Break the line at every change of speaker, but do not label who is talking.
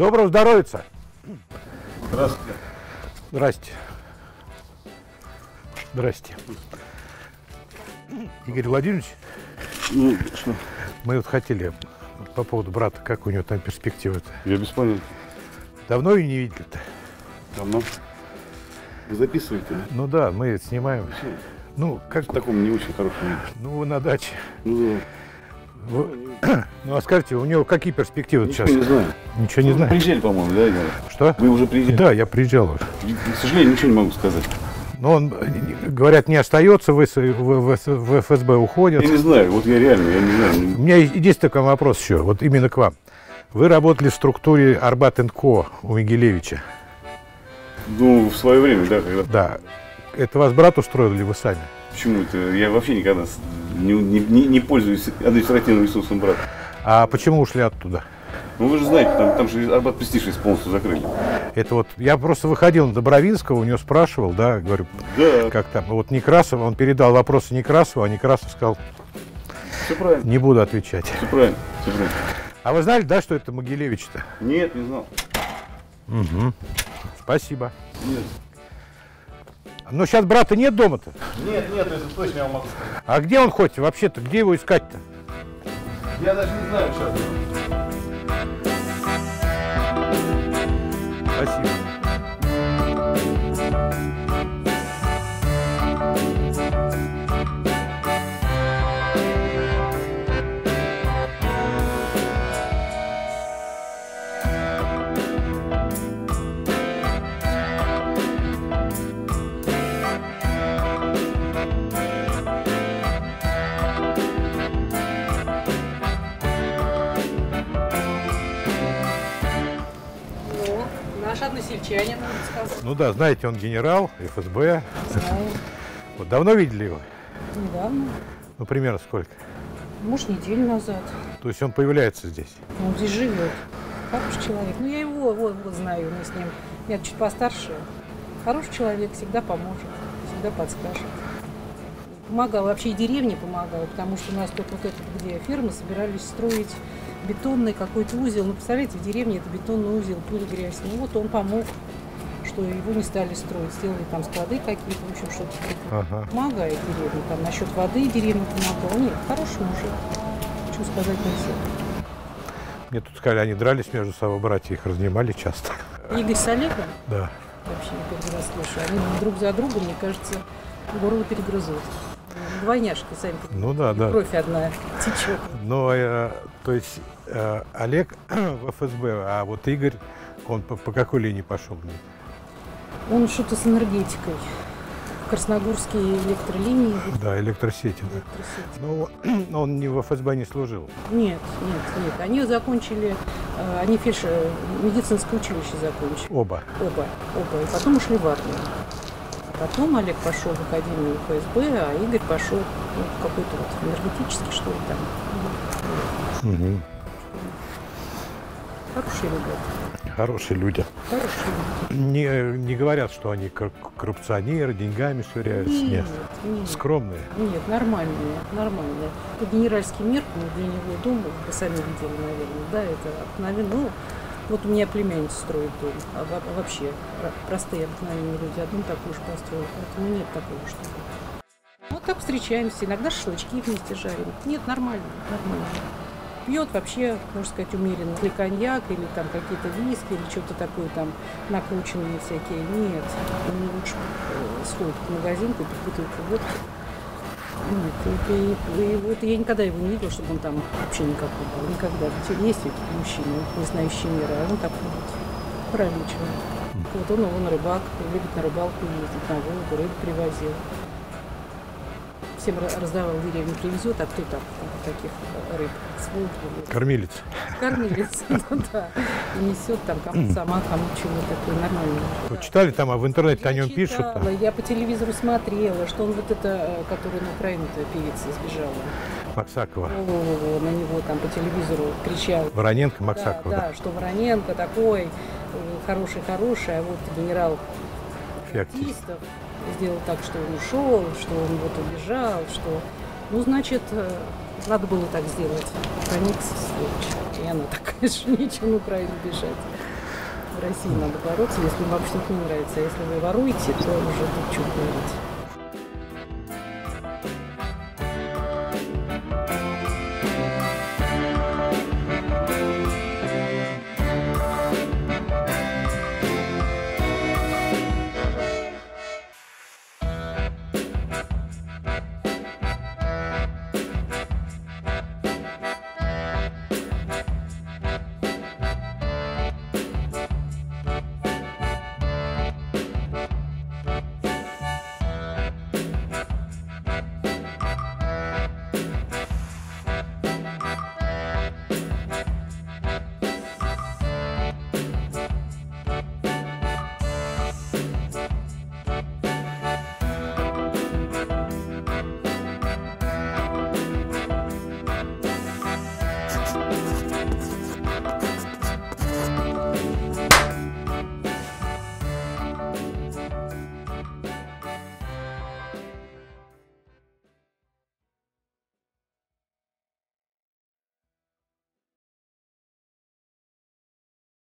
Доброго здоровья!
Здравствуйте.
Здрасте. Здрасте. Игорь Владимирович,
Ну, что?
мы вот хотели по поводу брата, как у него там перспективы-то.
Я без понятия.
Давно ее не видели-то?
Давно. Вы записываете? да?
Ну да, мы снимаем. Ну, как,
В таком не очень хорошем виде.
ну вы на даче.
Ну, да.
Вы- Ну а скажите, у него какие перспективы
Ничего
сейчас?
не знаю.
Ничего не знаю.
Приезжали, по-моему, да, Игорь?
Что?
Вы уже приезжали?
Да, я приезжал уже.
К сожалению, ничего не могу сказать.
Но он, э, говорят, не остается в, С- в- в- ФСБ, уходит.
Я не знаю, вот я реально, я не
У
знаю.
меня есть единственный такой вопрос еще, вот именно к вам. Вы работали в структуре Арбат Ко у Мигелевича.
Ну, в свое время, да, когда...
Да. Это вас брат устроил или вы сами?
Почему это? Я вообще никогда не, не, не- пользуюсь административным ресурсом брата.
А почему ушли оттуда?
Ну, вы же знаете, там, там же Арбат Престиж полностью закрыли.
Это вот, я просто выходил на Добровинского, у него спрашивал, да, говорю,
Да,
как там, вот Некрасов, он передал вопросы Некрасову, а Некрасов сказал,
все правильно,
не буду отвечать.
все правильно, все правильно.
А вы знали, да, что это Могилевич-то?
Нет, не знал.
Спасибо.
Нет.
Но сейчас брата нет дома-то.
Нет, нет, это точно я вам могу сказать.
А где он хоть вообще-то? Где его искать-то?
Я даже не знаю сейчас.
Спасибо.
Наш односельчанин, можно сказать.
Ну да, знаете, он генерал ФСБ.
Знаю.
Вот давно видели его?
Недавно,
Ну, примерно сколько?
может, неделю назад.
То есть он появляется здесь.
Он здесь живет. Хороший человек. Ну, я его вот, вот знаю, мы с ним. Я чуть постарше. Хороший человек, всегда поможет, всегда подскажет. Помогал, вообще и деревне помогал, потому что у нас тут вот это, где фермы, собирались строить бетонный какой-то узел. Ну, представляете, в деревне это бетонный узел, пыль, грязь. Ну, вот он помог, что его не стали строить. Сделали там склады какие-то, в общем, что-то.
Ага.
Помогает деревне. Там насчет воды деревня помогала. Нет, хороший мужик. Что сказать нельзя.
Мне тут сказали, они дрались между собой, братья их разнимали часто.
Игорь с Олегом,
Да.
вообще не первый раз слышу, они друг за другом, мне кажется, горло перегрызут. Двойняшки, сами.
Ну да, да.
Кровь одна течет.
Но, э, то есть, э, Олег в ФСБ, а вот Игорь, он по, по какой линии пошел?
Он что-то с энергетикой. Красногорские электролинии.
Да, электросети. Да.
электросети.
Ну, он не в ФСБ не служил.
Нет, нет, нет. Они закончили, э, они фельдш... медицинское училище закончили.
Оба.
Оба, оба. И потом ушли в армию. Потом Олег пошел в Академию ФСБ, а Игорь пошел ну, в какой-то вот энергетический, что ли, там.
Мгм.
Хорошие ребята.
Хорошие люди.
Хорошие люди.
Не, не говорят, что они кор- коррупционеры, деньгами швыряются. Нет.
нет.
Скромные.
Нет, нормальные, нормальные. По генеральским меркам для него дом, вы сами видели, наверное, да, это обыкновенно. Ну, вот у меня племянница строит дом, а во- вообще простые обыкновенные люди, а дом такой же построил, поэтому нет такого, что Вот так встречаемся, иногда шашлычки вместе жарим. Нет, нормально, нормально. Пьет вообще, можно сказать, умеренно. Или коньяк, или там какие-то виски, или что-то такое там накрученные всякие. Нет, он лучше э, сходит в магазин, купит бутылку водки. Нет, и, и- и вот я никогда его не видела, чтобы он там вообще никакой был. Никогда. Ведь есть такие мужчины, не знающие мира, а он такой вот правильный человек. Вот он, он рыбак, любит на рыбалку ездить, на Волгу, рыбу привозил. Всем раздавал деревню, привезет, а кто там таких э, рыб с Волги или
Кормилец.
кормилец, ну да, и несет там кому сама, кому чего такое нормальное.
Вот читали там, а в интернете о нем пишут.
Я по телевизору смотрела, что он вот это, э, который на Украину-то певица сбежала.
Максакова.
На него там по телевизору кричал.
Вороненко,
Да,
Максакова.
да, что Вороненко такой хороший-хороший, а вот генерал
Феоктист.
Сделал так, что он ушел, что он вот убежал, что... Ну, значит, э, надо было так сделать. Проникся, сволочь. И она такая же, нечего на Украину бежать. В России надо бороться, если вам что-то не нравится. А если вы воруете, то уже тут что говорить.